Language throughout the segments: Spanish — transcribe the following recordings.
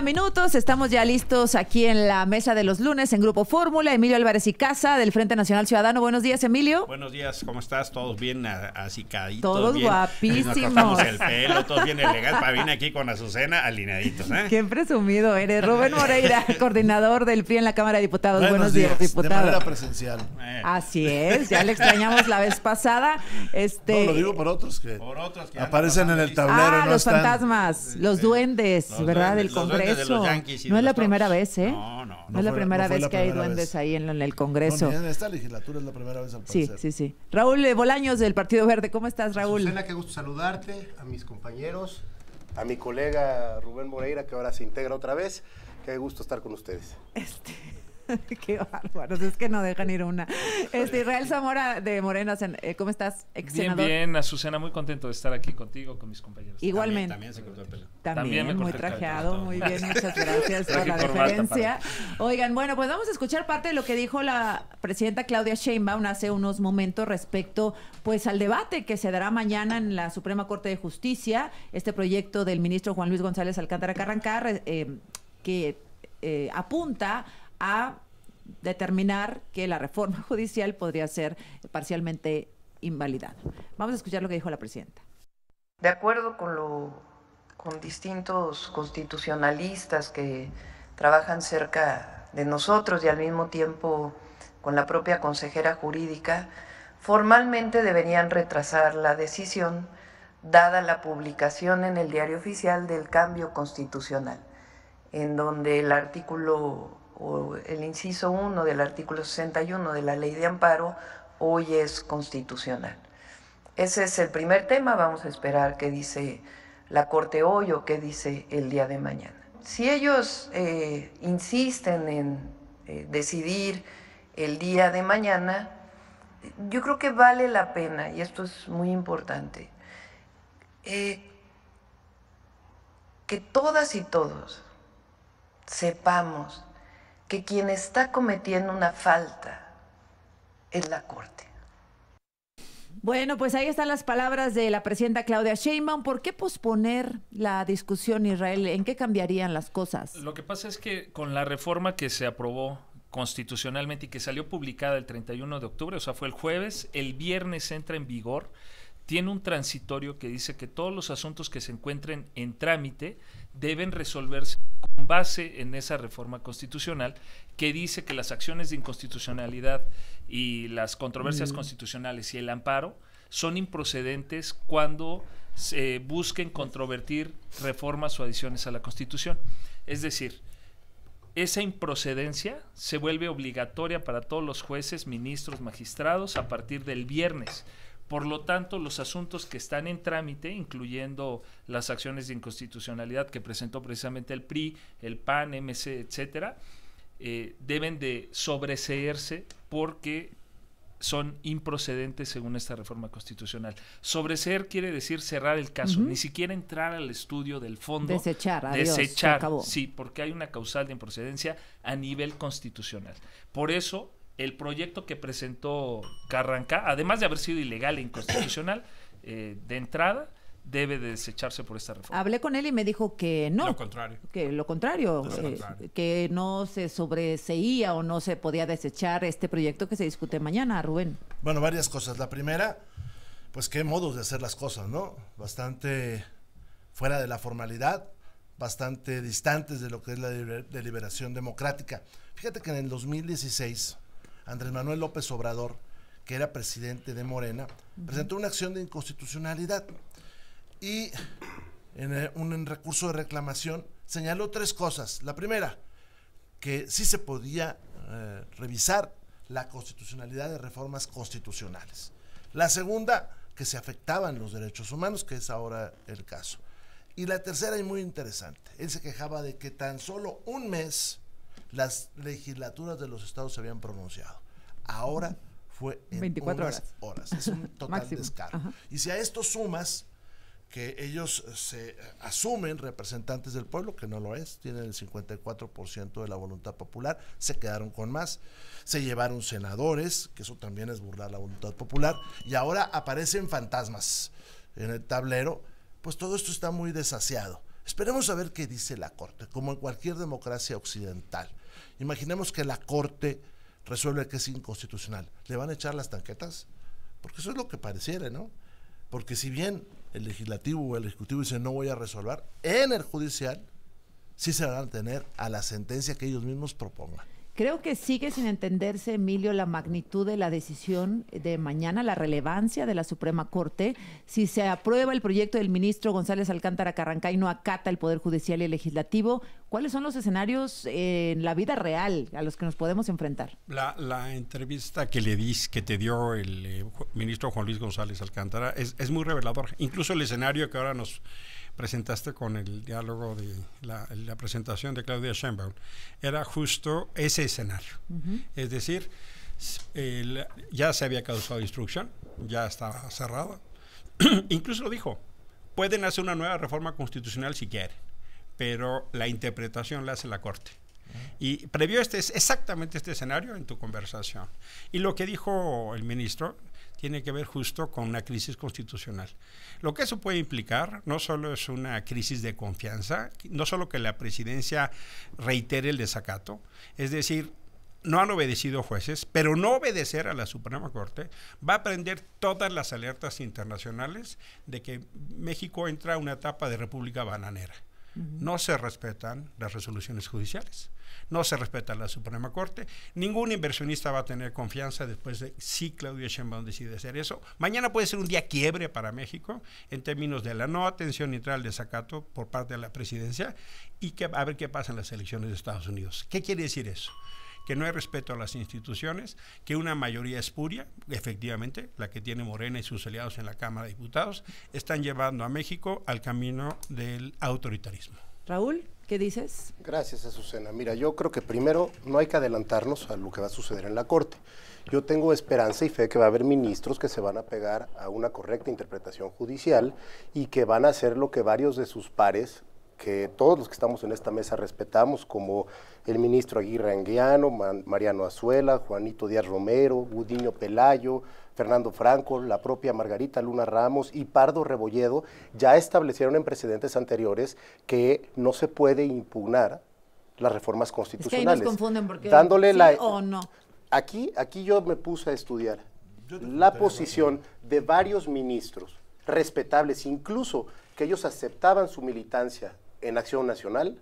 30 minutos. Estamos ya listos aquí en la mesa de los lunes en Grupo Fórmula. Emilio Álvarez y Casa del Frente Nacional Ciudadano. Buenos días, Emilio. Buenos días, ¿cómo estás? ¿Todos bien así caídos? Todos bien? guapísimos. Nos cortamos el pelo, todos bien elegantes. Para venir aquí con Azucena alineaditos, ¿eh? Qué presumido eres. Rubén Moreira, coordinador del PRI en la Cámara de Diputados. Buenos, días, De diputado. manera presencial. Eh, Así es, ya le extrañamos la vez pasada. Este, No, lo digo por otros que por otros que aparecen en el tablero. Ah, no los están. fantasmas, los duendes, Los ¿verdad? duendes, Del los de los Yankees y no de es la primera vez, ¿eh? No, no, No es la fue- primera no vez la que hay duendes vez. ahí en, en el No, Congreso. en esta legislatura es la primera vez al Sí, parecer. sí, sí. Raúl eh, Bolaños del Partido Verde, ¿cómo estás, Raúl? Susana, qué gusto saludarte, a mis compañeros, a mi colega Rubén Moreira, que ahora se integra otra vez. Qué gusto estar con ustedes. Este, qué bárbaros, es que no dejan ir una. Este, Israel Zamora de Morena, eh, ¿cómo estás, ex Bien, bien, Azucena, muy contento de estar aquí contigo, con mis compañeros. Igualmente. También, también se cortó el pelo. También, También me muy trajeado, muy bien, muchas gracias por la referencia. Oigan, bueno, pues vamos a escuchar parte de lo que dijo la presidenta Claudia Sheinbaum hace unos momentos respecto pues al debate que se dará mañana en la Suprema Corte de Justicia, este proyecto del ministro Juan Luis González Alcántara Carrancar eh, que eh, apunta a determinar que la reforma judicial podría ser parcialmente invalidada. Vamos a escuchar lo que dijo la presidenta. De acuerdo con, lo, con distintos constitucionalistas que trabajan cerca de nosotros y al mismo tiempo con la propia consejera jurídica, formalmente deberían retrasar la decisión dada la publicación en el diario oficial del cambio constitucional, en donde el artículo o el inciso 1 del artículo 61 de la ley de amparo hoy es constitucional. Ese es el primer tema, vamos a esperar qué dice la Corte hoy o qué dice el día de mañana. Si ellos eh, insisten en eh, decidir el día de mañana, yo creo que vale la pena, y esto es muy importante, eh, que todas y todos sepamos que quien está cometiendo una falta es la Corte. Bueno, pues ahí están las palabras de la presidenta Claudia Sheinbaum. ¿Por qué posponer la discusión, Israel? ¿En qué cambiarían las cosas? Lo que pasa es que con la reforma que se aprobó constitucionalmente y que salió publicada el 31 de octubre, o sea, fue el jueves, el viernes entra en vigor, tiene un transitorio que dice que todos los asuntos que se encuentren en trámite deben resolverse con base en esa reforma constitucional que dice que las acciones de inconstitucionalidad y las controversias constitucionales y el amparo son improcedentes cuando se busquen controvertir reformas o adiciones a la Constitución. Es decir, esa improcedencia se vuelve obligatoria para todos los jueces, ministros, magistrados a partir del viernes. Por lo tanto, los asuntos que están en trámite, incluyendo las acciones de inconstitucionalidad que presentó precisamente el PRI, el PAN, MC, etcétera, eh, deben de sobreseerse porque son improcedentes según esta reforma constitucional. Sobreseer quiere decir cerrar el caso, ni siquiera entrar al estudio del fondo. Desechar, adiós, se desechar, acabó. sí, porque hay una causal de improcedencia a nivel constitucional. Por eso, el proyecto que presentó Carranca, además de haber sido ilegal e inconstitucional, eh, de entrada, debe de desecharse por esta reforma. Hablé con él y me dijo que no. Lo contrario. Que lo contrario, Lo eh, contrario. que no se sobreseía o no se podía desechar este proyecto que se discute mañana, Rubén. Bueno, varias cosas. La primera, pues qué modos de hacer las cosas, ¿no? Bastante fuera de la formalidad, bastante distantes de lo que es la liber- deliberación democrática. Fíjate que en el 2016, Andrés Manuel López Obrador, que era presidente de Morena, presentó una acción de inconstitucionalidad y en eh, un recurso de reclamación señaló tres cosas. La primera, que sí se podía eh, revisar la constitucionalidad de reformas constitucionales. La segunda, que se afectaban los derechos humanos, que es ahora el caso. Y la tercera y muy interesante, él se quejaba de que tan solo un mes las legislaturas de los estados se habían pronunciado. Ahora fue en 24 unas horas. horas. Es un total descaro. Ajá. Y si a esto sumas que ellos se asumen representantes del pueblo, que no lo es, tienen el 54% de la voluntad popular, se quedaron con más, se llevaron senadores, que eso también es burlar la voluntad popular, y ahora aparecen fantasmas en el tablero, pues todo esto está muy desasiado. Esperemos a ver qué dice la Corte, como en cualquier democracia occidental. Imaginemos que la Corte resuelve que es inconstitucional. ¿Le van a echar las tanquetas? Porque eso es lo que pareciera, ¿no? Porque si bien el legislativo o el ejecutivo dice no voy a resolver, en el judicial sí se van a tener a la sentencia que ellos mismos propongan. Creo que sigue sin entenderse, Emilio, la magnitud de la decisión de mañana, la relevancia de la Suprema Corte. Si se aprueba el proyecto del ministro González Alcántara Carrancá y no acata el Poder Judicial y el Legislativo, ¿cuáles son los escenarios en la vida real a los que nos podemos enfrentar? La, entrevista que le dis, que te dio el eh, ministro Juan Luis González Alcántara es, es muy revelador. Incluso el escenario que ahora nos presentaste con el diálogo de la, presentación de Claudia Sheinbaum, era justo ese escenario. Es decir, ya se había causado instrucción, ya estaba cerrada. Incluso lo dijo, pueden hacer una nueva reforma constitucional si quieren, pero la interpretación la hace la Corte. Y previó este, exactamente este escenario en tu conversación. Y lo que dijo el ministro tiene que ver justo con una crisis constitucional. Lo que eso puede implicar no solo es una crisis de confianza, no solo que la presidencia reitere el desacato, es decir, no han obedecido jueces, pero no obedecer a la Suprema Corte va a prender todas las alertas internacionales de que México entra a una etapa de república bananera. No se respetan las resoluciones judiciales no se respeta la Suprema Corte. Ningún inversionista va a tener confianza después de si Claudia Sheinbaum decide hacer eso. Mañana puede ser un día quiebre para México en términos de la no atención neutral de desacato por parte de la presidencia y que, a ver qué pasa en las elecciones de Estados Unidos. ¿Qué quiere decir eso? Que no hay respeto a las instituciones, que una mayoría espuria, efectivamente, la que tiene Morena y sus aliados en la Cámara de Diputados, están llevando a México al camino del autoritarismo. Raúl. ¿Qué dices? Gracias, Azucena. Mira, yo creo que primero no hay que adelantarnos a lo que va a suceder en la Corte. Yo tengo esperanza y fe que va a haber ministros que se van a pegar a una correcta interpretación judicial y que van a hacer lo que varios de sus pares que todos los que estamos en esta mesa respetamos, como el ministro Aguirre Anguiano, Mariano Azuela, Juanito Díaz Romero, Gudiño Pelayo, Fernando Franco, la propia Margarita Luna Ramos y Pardo Rebolledo, ya establecieron en precedentes anteriores que no se puede impugnar las reformas constitucionales. Es que confunden porque dándole la, o no. Aquí, aquí yo me puse a estudiar la posición de varios ministros respetables, incluso que ellos aceptaban su militancia en Acción Nacional,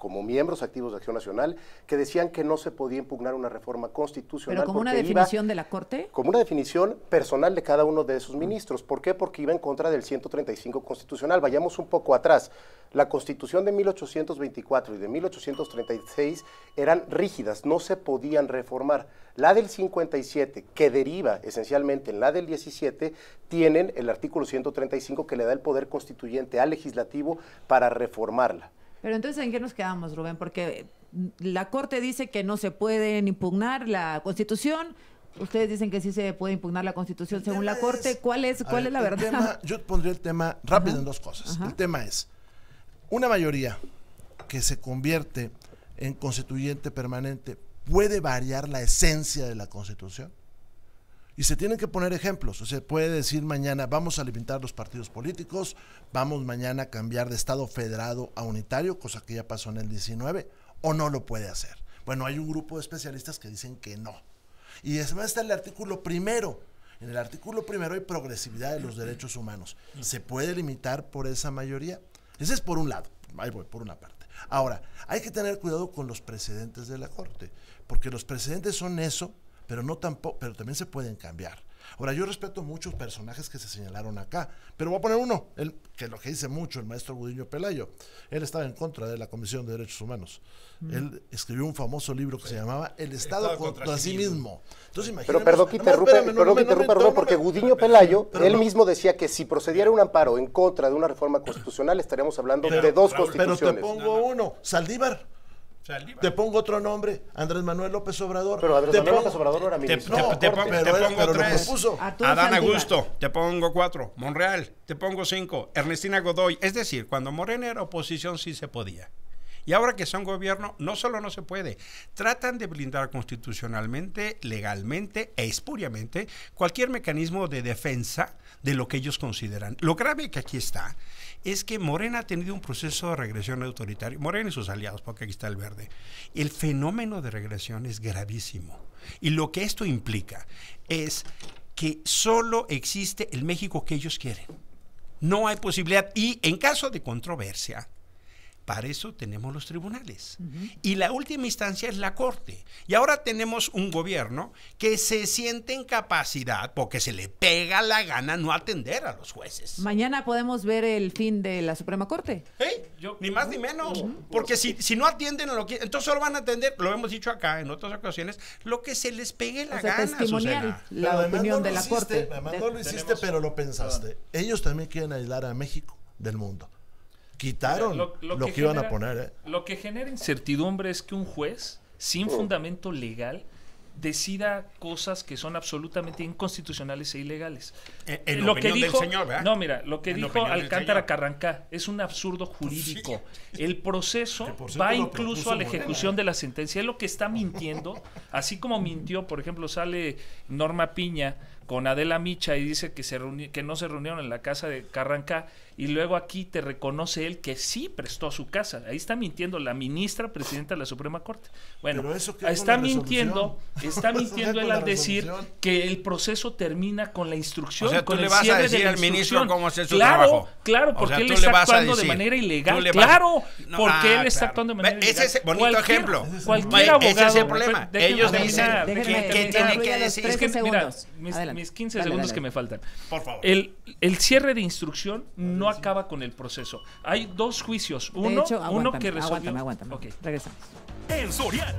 como miembros activos de Acción Nacional, que decían que no se podía impugnar una reforma constitucional. ¿Pero como una definición de la Corte? Como una definición personal de cada uno de esos ministros. ¿Por qué? Porque iba en contra del 135 constitucional. Vayamos un poco atrás. La Constitución de 1824 y de 1836 eran rígidas, no se podían reformar. La del 57, que deriva esencialmente en la del 17, tienen el artículo 135 que le da el poder constituyente al legislativo para reformarla. Pero entonces, ¿en qué nos quedamos, Rubén? Porque la Corte dice que no se puede impugnar la Constitución. Ustedes dicen que sí se puede impugnar la Constitución según la Corte. ¿Cuál es, cuál es la verdad? yo pondría el tema rápido en dos cosas. El tema es una mayoría que se convierte en constituyente permanente puede variar la esencia de la Constitución. Y se tienen que poner ejemplos. O sea, puede decir mañana, vamos a limitar los partidos políticos, vamos mañana a cambiar de Estado federado a unitario, cosa que ya pasó en el 19, o no lo puede hacer. Bueno, hay un grupo de especialistas que dicen que no. Y además está el artículo primero. En el artículo primero hay progresividad de los derechos humanos. ¿Se puede limitar por esa mayoría? Ese es por un lado. Ahí voy, por una parte. Ahora, hay que tener cuidado con los precedentes de la Corte, porque los precedentes son eso pero no tampoco, pero también se pueden cambiar. Ahora, yo respeto muchos personajes que se señalaron acá, pero voy a poner uno, el, que lo que dice mucho el maestro Gudiño Pelayo. Él estaba en contra de la Comisión de Derechos Humanos. Mm. Él escribió un famoso libro que se llamaba El Estado, contra, sí mismo. Entonces, pero perdón que interrumpa, porque Gudiño Pelayo, él mismo decía que si procediera un amparo en contra de una reforma constitucional, estaríamos hablando de dos constituciones. Pero te pongo uno, Saldívar te pongo otro nombre, Andrés Manuel López Obrador. Pero Andrés Manuel López Obrador era ministro. Te, pongo tres. Adán Augusto, te pongo cuatro. Monreal, te pongo cinco. Ernestina Godoy. Es decir, cuando Morena era oposición sí se podía. Y ahora que son gobierno, no solo no se puede, tratan de blindar constitucionalmente, legalmente e espuriamente cualquier mecanismo de defensa de lo que ellos consideran. Lo grave que aquí está es que Morena ha tenido un proceso de regresión autoritario, Morena y sus aliados, porque aquí está el verde. El fenómeno de regresión es gravísimo. Y lo que esto implica es que solo existe el México que ellos quieren. No hay posibilidad. Y en caso de controversia, para eso tenemos los tribunales. Y la última instancia es la Corte. Y ahora tenemos un gobierno que se siente en capacidad, porque se le pega la gana, no atender a los jueces. Mañana podemos ver el fin de la Suprema Corte. ¿Eh? ni más ni menos. Porque si, si no atienden a lo que... Entonces solo van a atender, lo hemos dicho acá en otras ocasiones, lo que se les pegue la O sea, gana. testimonial la Pero opinión no de la hiciste, Corte. además De- no lo hiciste, Tenemos- pero lo pensaste. Ellos también quieren aislar a México del mundo. Quitaron lo, que, iban a poner, ¿eh? Lo que genera incertidumbre es que un juez, sin fundamento legal, decida cosas que son absolutamente inconstitucionales e ilegales. En- en lo opinión que del dijo, señor, ¿verdad? no, mira, lo que En dijo Alcántara. Carrancá es un absurdo jurídico. El proceso va incluso a la ejecución de la sentencia. Es lo que está mintiendo, así como mintió, por ejemplo, sale Norma Piña con Adela Micha y dice que, se reuni- que no se reunieron en la casa de Carrancá y luego aquí te reconoce él que sí prestó su casa. Ahí está mintiendo la ministra presidenta de la Suprema Corte. Bueno, eso está mintiendo, está mintiendo él al decir que el proceso termina con la instrucción, O sea, tú con le el vas a cierre de decir la al ministro instrucción. cómo hacer su claro, trabajo. Claro, O porque sea, él está a actuando de manera ilegal. vas a- Claro, No, porque ah, él está actuando de manera ilegal. Ese es bonito Cualquier- ejemplo. Cualquier abogado. ese es el problema. Ellos dicen que, tienen que decir. Es que, 13 mira, segundos. Mis, Adelante. mis 15 Dale, segundos dale, que me faltan. Por favor. El, el cierre de instrucción no acaba con el proceso. Hay dos juicios. De Uno, hecho, uno que resolvió. aguántame, aguántame. Ok. Regresamos. En Soriana,